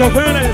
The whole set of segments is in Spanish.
Muchas veces.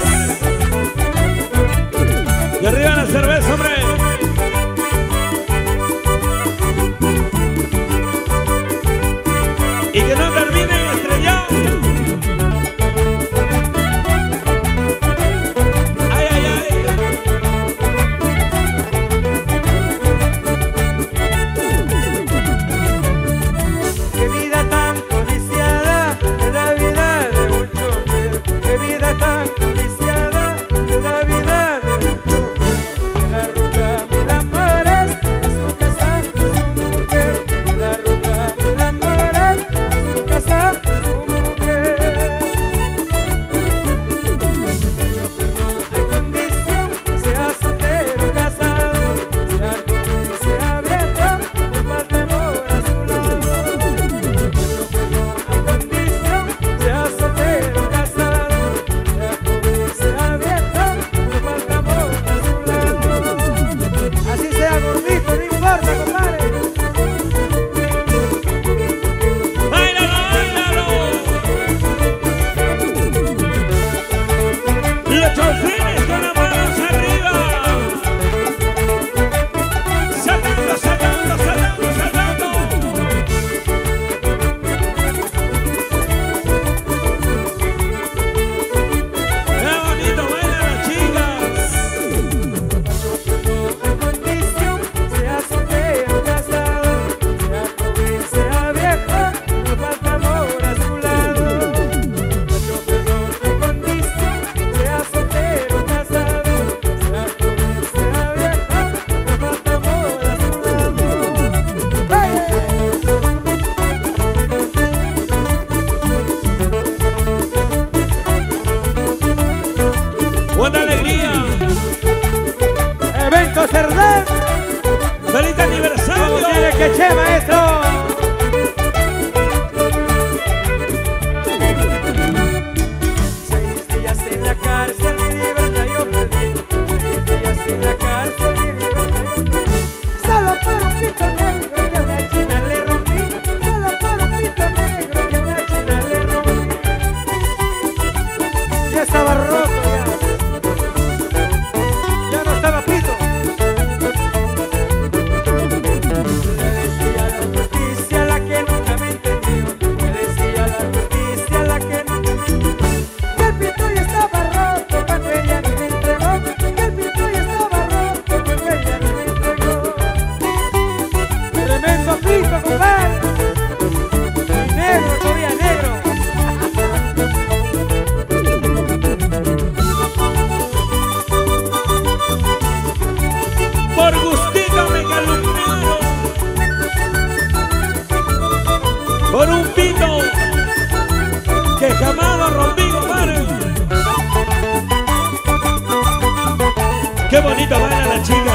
bonito, baila la chica.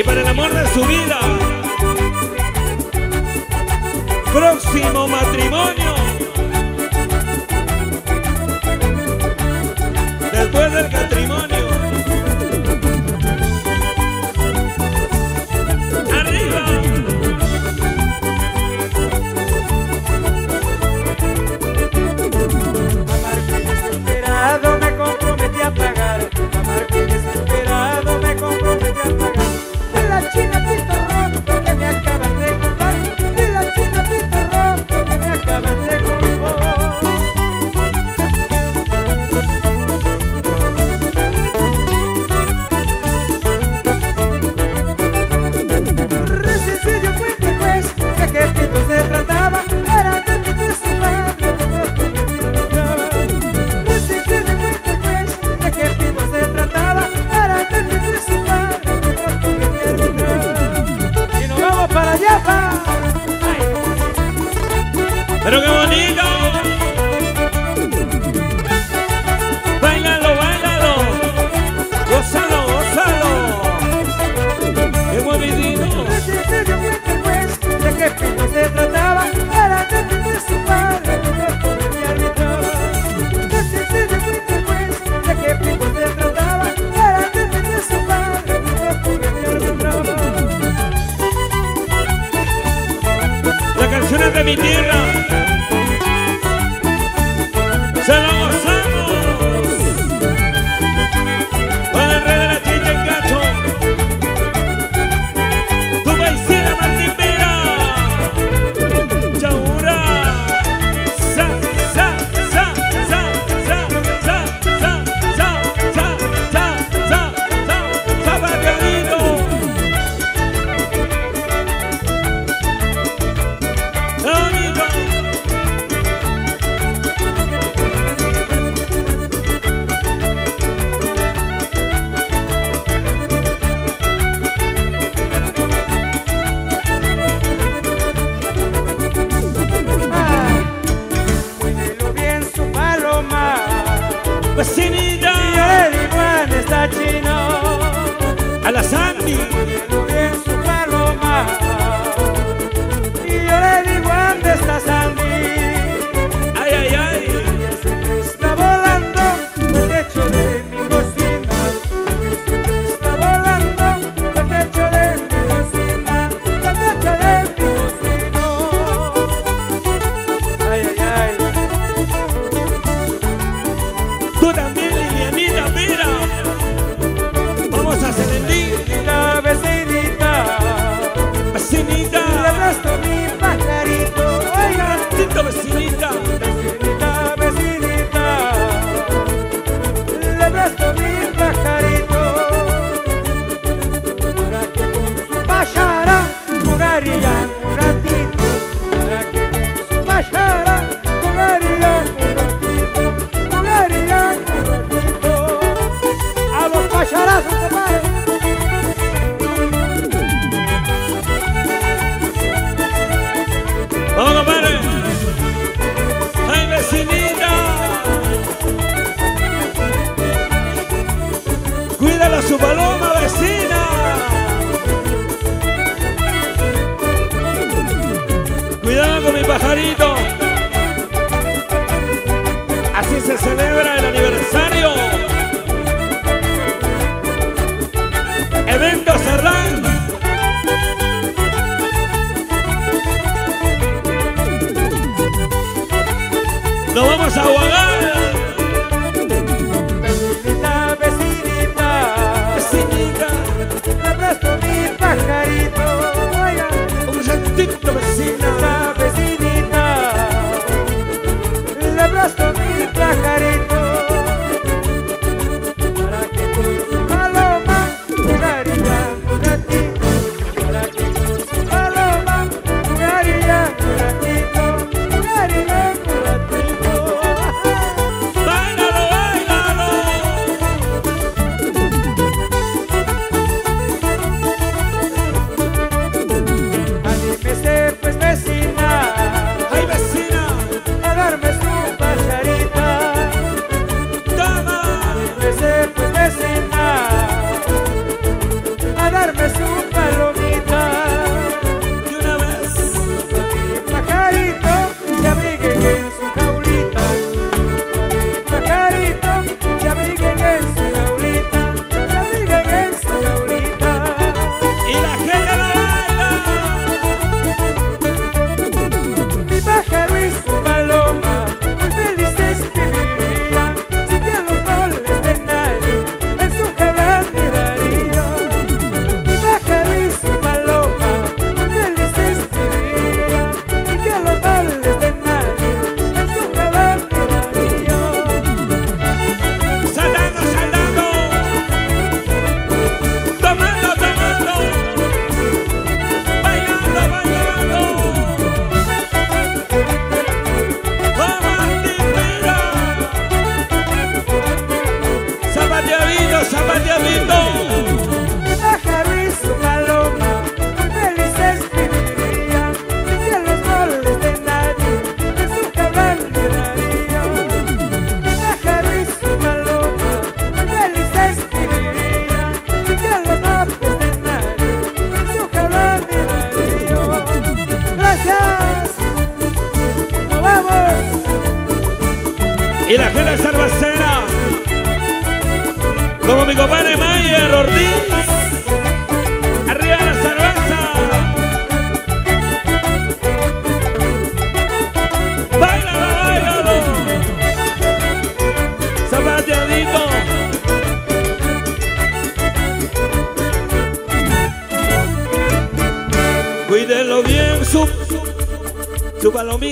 y para el amor de su vida. Próximo matrimonio. Después del matrimonio. bonito. Báilalo, báilalo. Gózalo, gózalo. Qué bonito. De qué pico se trataba, era tanto de su padre, tu cuerpo me arbitraba. De qué pico se trataba, era tanto de su padre, tu cuerpo me arbitraba. La canción es de mi tierra. a las Sinita pajarito. Así se celebra el aniversario.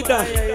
done.